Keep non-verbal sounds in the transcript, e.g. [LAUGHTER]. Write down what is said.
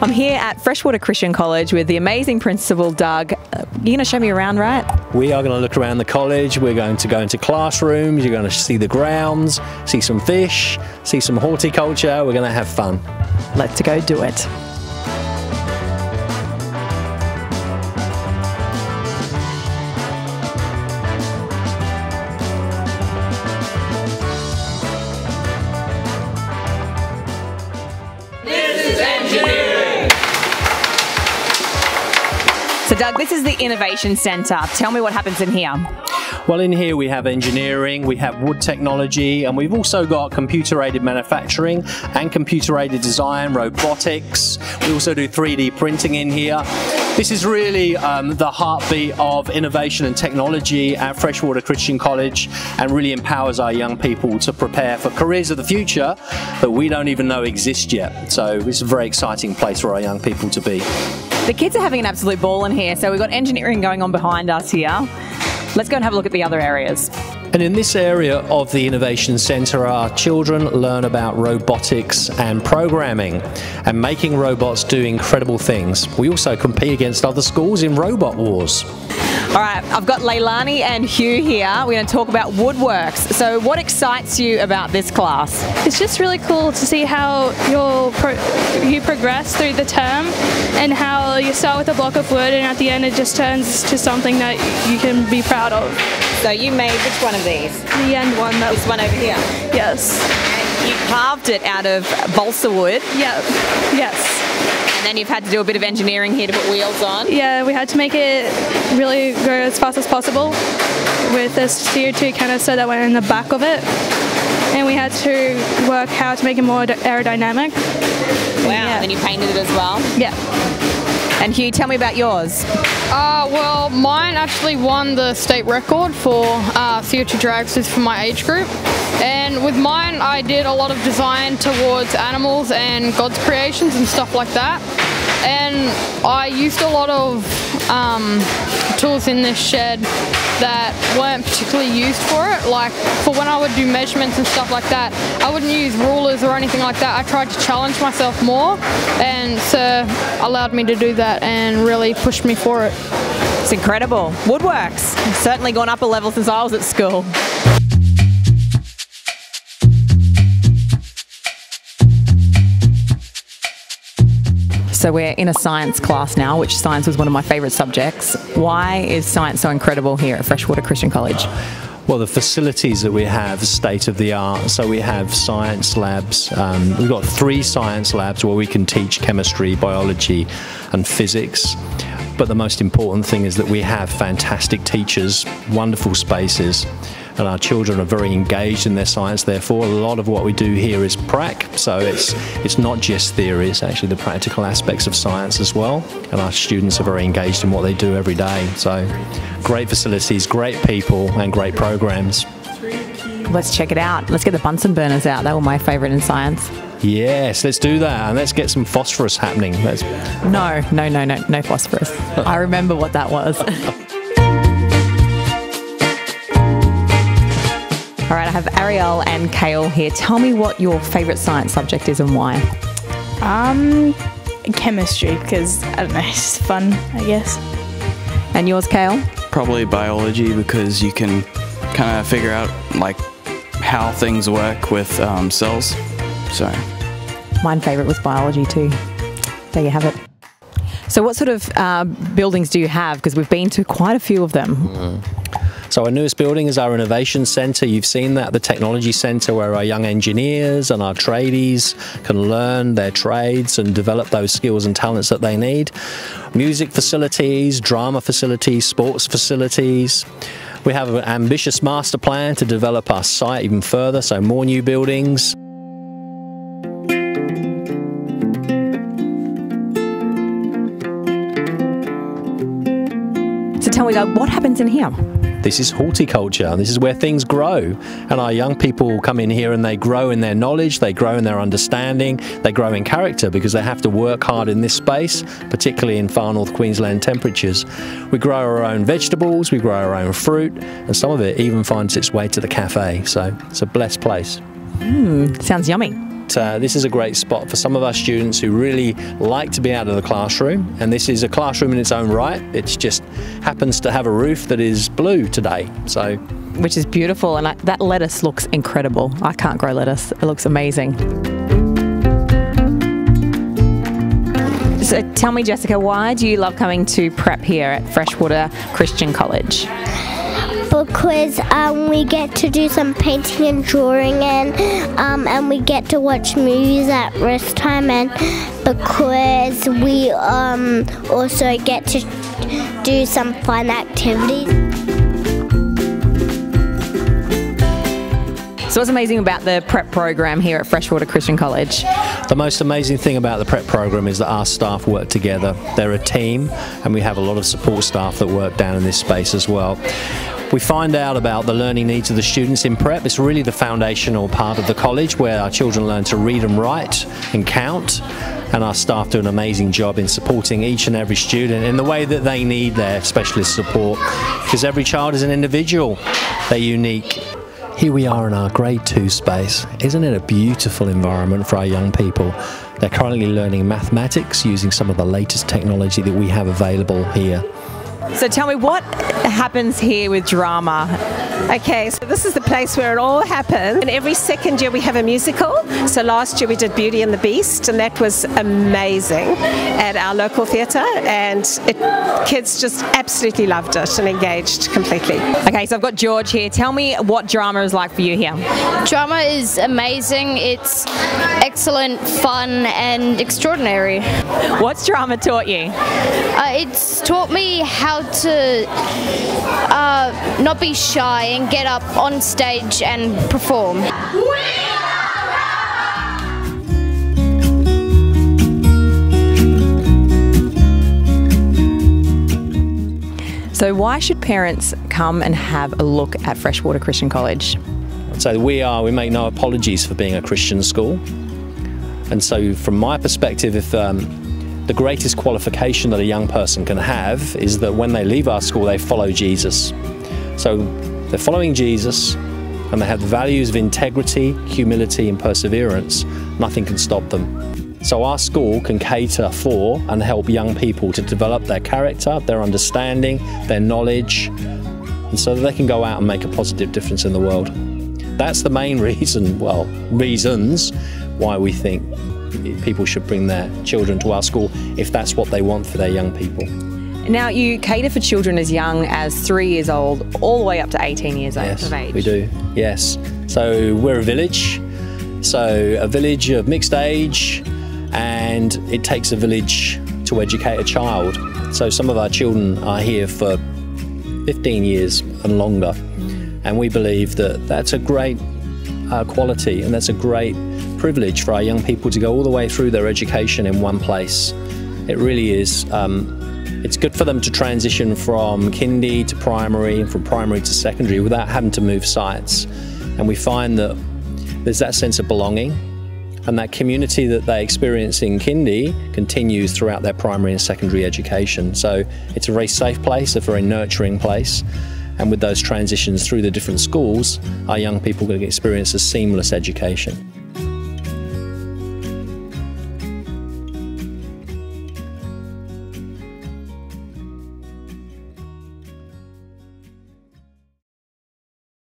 I'm here at Freshwater Christian College with the amazing principal, Doug. Uh, you're going to show me around, right? We are going to look around the college. We're going to go into classrooms. You're going to see the grounds, see some fish, see some horticulture. We're going to have fun. Let's go do it. So, Doug, this is the Innovation Centre. Tell me what happens in here. Well, in here we have engineering, we have wood technology, and we've also got computer aided manufacturing and computer aided design, robotics. We also do 3D printing in here. This is really um, the heartbeat of innovation and technology at Freshwater Christian College and really empowers our young people to prepare for careers of the future that we don't even know exist yet. So it's a very exciting place for our young people to be. The kids are having an absolute ball in here. So we've got engineering going on behind us here. Let's go and have a look at the other areas. And in this area of the Innovation Centre, our children learn about robotics and programming and making robots do incredible things. We also compete against other schools in robot wars. All right, I've got Leilani and Hugh here. We're going to talk about woodworks. So, what excites you about this class? It's just really cool to see how you pro- you progress through the term and how you start with a block of wood and at the end it just turns to something that you can be proud of. So, you made which one of these? The end one, that This one over here. yes, And You carved it out of balsa wood, yeah, yes, and then you've had to do a bit of engineering here to put wheels on. yeah. We had to make it really go as fast as possible with this CO2 canister that went in the back of it, and we had to work how to make it more aerodynamic. Wow, Yeah. and then you painted it as well. Yeah. And Hugh, tell me about yours. Uh, well, mine actually won the state record for uh, CO2 drag for my age group. And with mine, I did a lot of design towards animals and God's creations and stuff like that. And I used a lot of um, tools in this shed that weren't particularly used for it. Like for when I would do measurements and stuff like that, I wouldn't use rulers or anything like that. I tried to challenge myself more, and Sir allowed me to do that and really pushed me for it. It's incredible. Woodworks. Certainly gone up a level since I was at school. So we're in a science class now, which science was one of my favourite subjects. Why is science so incredible here at Freshwater Christian College? Well, the facilities that we have, state of the art. So we have science labs. Um, we've got three science labs where we can teach chemistry, biology, and physics. But the most important thing is that we have fantastic teachers, wonderful spaces, and our children are very engaged in their science. Therefore, a lot of what we do here is prac. So it's it's not just theory; it's actually the practical aspects of science as well. And our students are very engaged in what they do every day. So, great facilities, great people, and great programs. Let's check it out. Let's get the Bunsen burners out. They were my favourite in science. Yes, let's do that, and let's get some phosphorus happening. Let's, No, no, no, no, no phosphorus. [LAUGHS] I remember what that was. [LAUGHS] right, I have Ariel and Kale here. Tell me what your favourite science subject is and why. Um, chemistry because I don't know, [LAUGHS] it's fun, I guess. And yours, Kale? Probably biology because you can kind of figure out like how things work with um, cells. So Mine favourite was biology too. There you have it. So, what sort of uh, buildings do you have? Because we've been to quite a few of them. So our newest building is our innovation centre. You've seen that, the technology centre where our young engineers and our tradies can learn their trades and develop those skills and talents that they need. Music facilities, drama facilities, sports facilities. We have an ambitious master plan to develop our site even further, so more new buildings. So, tell me, what happens in here? This is horticulture. This is where things grow. And our young people come in here and they grow in their knowledge, they grow in their understanding, they grow in character because they have to work hard in this space, particularly in far north Queensland temperatures. We grow our own vegetables, we grow our own fruit, and some of it even finds its way to the cafe. So it's a blessed place. Hmm, sounds yummy. That uh, this is a great spot for some of our students who really like to be out of the classroom. And this is a classroom in its own right. It just happens to have a roof that is blue today. So, which is beautiful, and I, that lettuce looks incredible. I can't grow lettuce; it looks amazing. So tell me, Jessica, why do you love coming to prep here at Freshwater Christian College? because um, we get to do some painting and drawing and um, and we get to watch movies at rest time and because we um, also get to do some fun activities. So, what's amazing about the prep program here at Freshwater Christian College? The most amazing thing about the prep program is that our staff work together. They're a team, and we have a lot of support staff that work down in this space as well. We find out about the learning needs of the students in prep. It's really the foundational part of the college where our children learn to read and write and count and our staff do an amazing job in supporting each and every student in the way that they need their specialist support because every child is an individual, they're unique. Here we are in our grade two space. Isn't it a beautiful environment for our young people? They're currently learning mathematics using some of the latest technology that we have available here. So tell me, what happens here with drama? Okay, so this is the place where it all happens. And every second year we have a musical. So last year we did Beauty and the Beast, and that was amazing at our local theatre. And it, kids just absolutely loved it and engaged completely. Okay, so I've got George here. Tell me what drama is like for you here. Drama is amazing. It's excellent, fun, and extraordinary. What's drama taught you? Uh, it's taught me how to uh, not be shy and get up on stage and perform. So, why should parents come and have a look at Freshwater Christian College? So, we are, we make no apologies for being a Christian school. And so, from my perspective, if um, the greatest qualification that a young person can have is that when they leave our school, they follow Jesus. So, they're following Jesus and they have the values of integrity, humility, and perseverance. Nothing can stop them. So our school can cater for and help young people to develop their character, their understanding, their knowledge, and so that they can go out and make a positive difference in the world. That's the main [LAUGHS] reason, well, reasons why we think people should bring their children to our school if that's what they want for their young people. Now, you cater for children as young as three years old, all the way up to 18 years yes, of age. We do, yes. So we're a village, so a village of mixed age, and it takes a village to educate a child. So some of our children are here for 15 years and longer, and we believe that that's a great uh, quality and that's a great privilege for our young people to go all the way through their education in one place. It really is. Um, it's good for them to transition from kindy to primary and from primary to secondary without having to move sites. And we find that there's that sense of belonging and that community that they experience in kindy continues throughout their primary and secondary education. So it's a very safe place, a very nurturing place. And with those transitions through the different schools, our young people can experience a seamless education.